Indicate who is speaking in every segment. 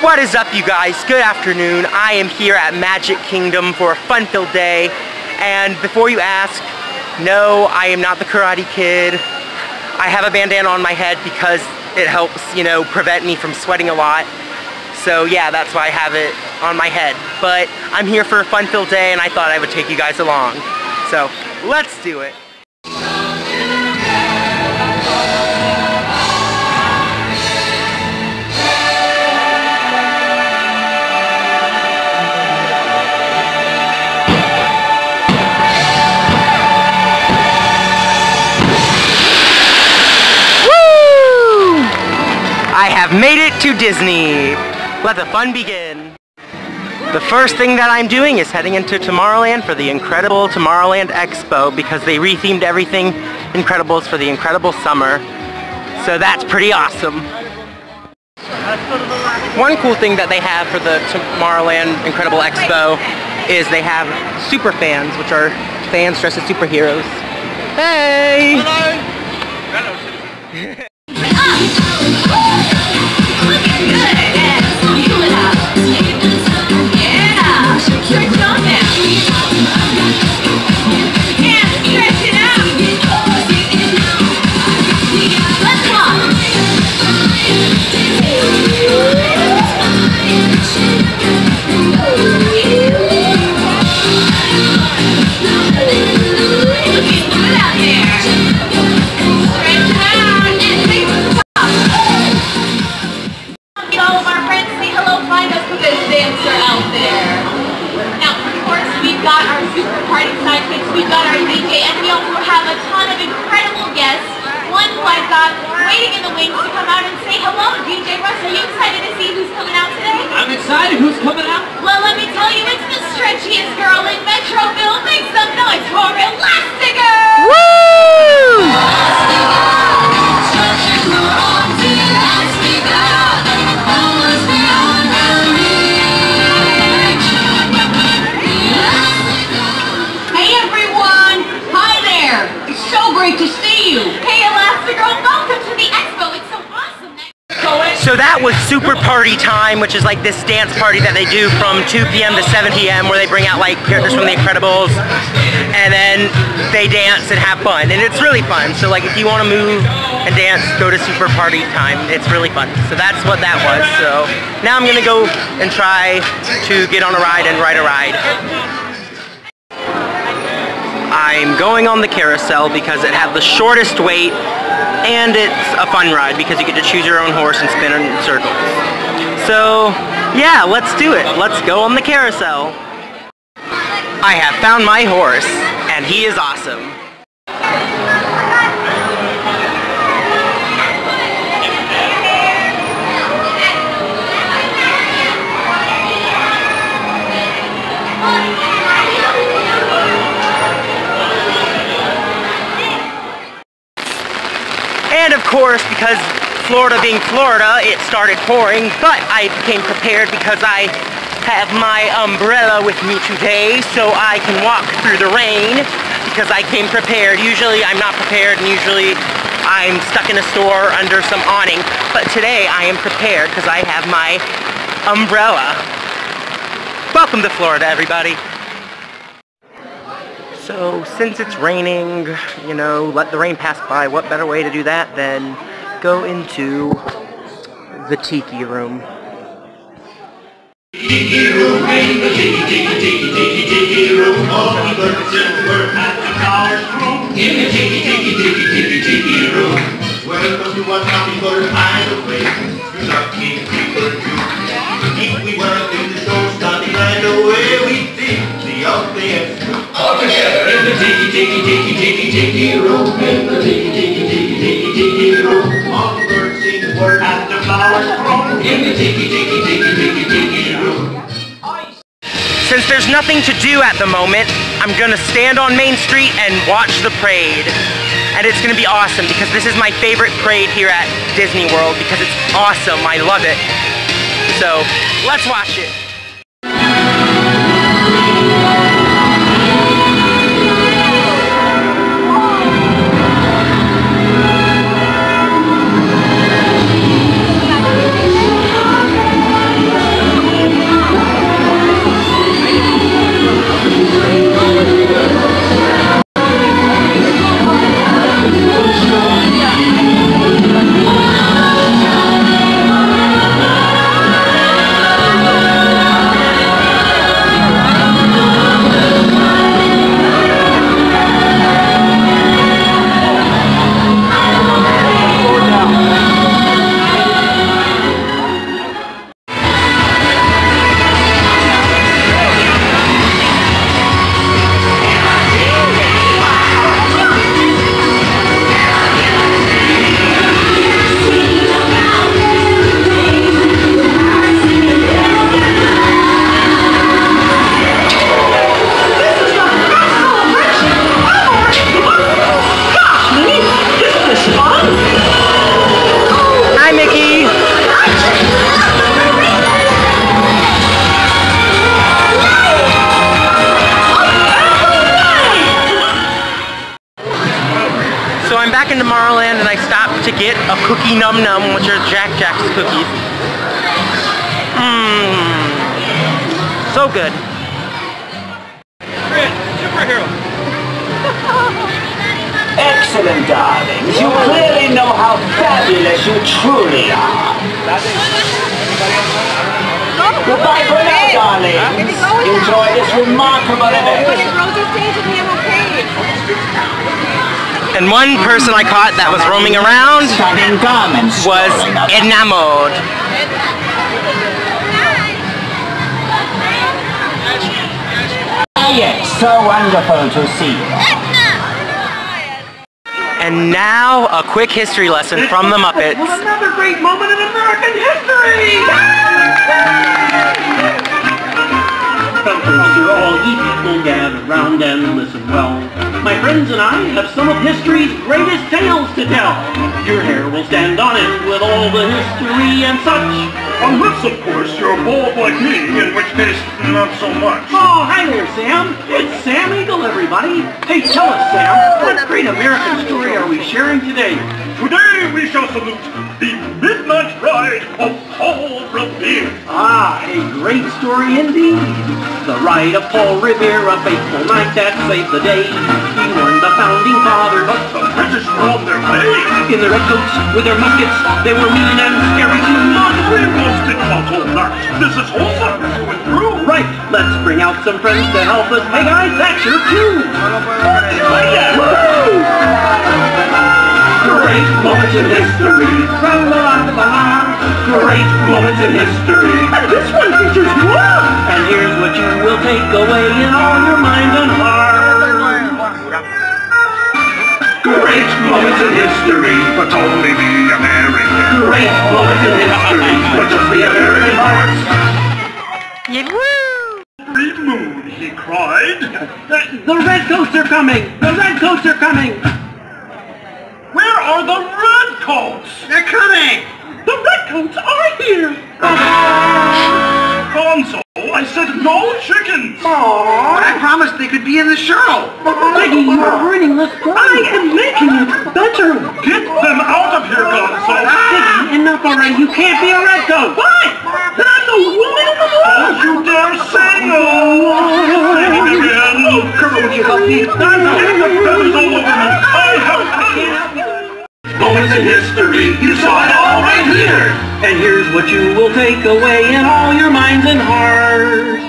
Speaker 1: What is up you guys? Good afternoon. I am here at Magic Kingdom for a fun-filled day. And before you ask, no, I am not the Karate Kid. I have a bandana on my head because it helps, you know, prevent me from sweating a lot. So yeah, that's why I have it on my head. But I'm here for a fun-filled day and I thought I would take you guys along. So let's do it. Have made it to Disney. Let the fun begin. The first thing that I'm doing is heading into Tomorrowland for the Incredible Tomorrowland Expo because they rethemed everything Incredibles for the Incredible Summer. So that's pretty awesome. One cool thing that they have for the Tomorrowland Incredible Expo is they have super fans, which are fans dressed as superheroes. Hey!
Speaker 2: Get all of our friends say hello, we've got our super party sidekicks, we've got our DJ, and we also have a ton of incredible guests. One who I've got waiting in the wings to come out and say hello. DJ Russ, are you excited to see who's coming out today?
Speaker 3: I'm excited. Who's coming out?
Speaker 2: Well, let me tell you, it's the stretchiest girl in Metroville. Make some noise for Elastigirl!
Speaker 1: Woo!
Speaker 2: Hey that
Speaker 1: was Super Party Time, which is like this dance party that they do from 2 p.m. to 7 p.m. where they bring out like characters from The Incredibles and then they dance and have fun. And it's really fun. So like if you want to move and dance, go to Super Party Time. It's really fun. So that's what that was. So now I'm going to go and try to get on a ride and ride a ride. I'm going on the carousel because it had the shortest wait and it's a fun ride because you get to choose your own horse and spin in circles. So yeah, let's do it. Let's go on the carousel. I have found my horse and he is awesome. Because Florida being Florida, it started pouring, but I became prepared because I have my umbrella with me today so I can walk through the rain because I came prepared. Usually I'm not prepared and usually I'm stuck in a store under some awning, but today I am prepared because I have my umbrella. Welcome to Florida, everybody. So since it's raining, you know, let the rain pass by. What better way to do that than go into the tiki room?
Speaker 4: Tiki room, the tiki, tiki, tiki, tiki, tiki room, all the at the room. In the tiki, tiki, tiki, tiki, tiki room. Hideaway. You lucky people, you. If we in the show, right away, we think the. All together in the tiki, tiki, tiki, tiki, tiki room. In the tiki, tiki, tiki
Speaker 1: Since there's nothing to do at the moment, I'm gonna stand on Main Street and watch the parade. And it's gonna be awesome because this is my favorite parade here at Disney World because it's awesome. I love it. So let's watch it. In Tomorrowland and I stopped to get a cookie num num, which are Jack Jack's cookies. Mmm. So good. Superhero.
Speaker 5: Excellent, darlings. You clearly know how fabulous you truly are. Goodbye for now, darlings. Enjoy this remarkable event.
Speaker 1: And one person I caught that was roaming around was Edna
Speaker 5: Mode. Yes, so wonderful to see you.
Speaker 1: And now a quick history lesson from the Muppets.
Speaker 3: Another great moment in American history! Friends and I have some of history's greatest tales to tell. Your hair will stand on end with all the history and such.
Speaker 4: Unless, of course, you're bald like me, in which case, not so much.
Speaker 3: Ah, oh, hi there, Sam. It's Sam Eagle, everybody. Hey, tell us, Sam, what great American story are we sharing today?
Speaker 4: Today we shall salute the Midnight Ride of Paul Revere.
Speaker 3: Ah, a great story indeed. The ride of Paul Revere, a faithful knight that saved the day. He warned the founding fathers
Speaker 4: But the British were on their way.
Speaker 3: in their red coats with their muskets. They were mean and scary to mock.
Speaker 4: We must not all that. This is wholesome through.
Speaker 3: Right, let's bring out some friends to help us. Hey guys, that's your cue. Woo! Great moments in history. Tra-la-la-la-la. Great moments in history. And this one features more. And here's what you will take away in all your mind and heart. Great moments in history.
Speaker 4: But only the American.
Speaker 3: Great moments in history. But just the American hearts.
Speaker 1: Yeah, woo!
Speaker 4: Every moon, he cried.
Speaker 3: The, the redcoats are coming! The redcoats are coming!
Speaker 4: Are the redcoats?
Speaker 3: They're coming! The redcoats are here!
Speaker 4: Gonzo, I said no chickens.
Speaker 3: Aww!
Speaker 6: I promised they could be in the show.
Speaker 3: Piggy, you are ruining this plan. I am making it better!
Speaker 4: Get them out of here, Gonzo.
Speaker 3: Piggy, enough already. You can't be a redcoat! Why? Moments in history, you saw it all right here. And here's what you will take away in all your minds and hearts.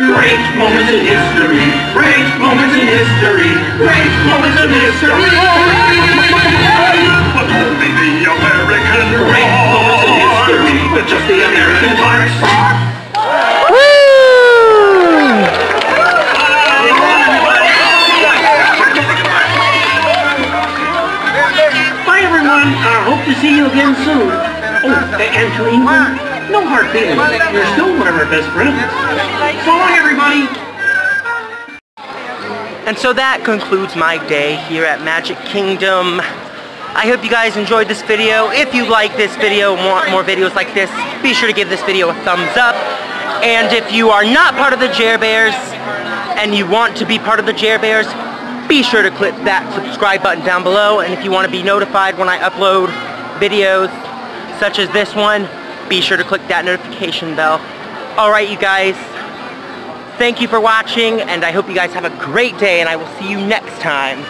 Speaker 3: Great moments in history, great moments in history, great moments in history.
Speaker 4: But only the American
Speaker 3: Great moments in history, but just the American hearts. See you again soon. Oh, and to England, no hard feelings. You're still one of our best friends. So long everybody.
Speaker 1: And so that concludes my day here at Magic Kingdom. I hope you guys enjoyed this video. If you like this video and want more videos like this, be sure to give this video a thumbs up. And if you are not part of the Jer Bears and you want to be part of the Jer Bears, be sure to click that subscribe button down below. And if you want to be notified when I upload videos such as this one, be sure to click that notification bell. Alright you guys, thank you for watching and I hope you guys have a great day and I will see you next time.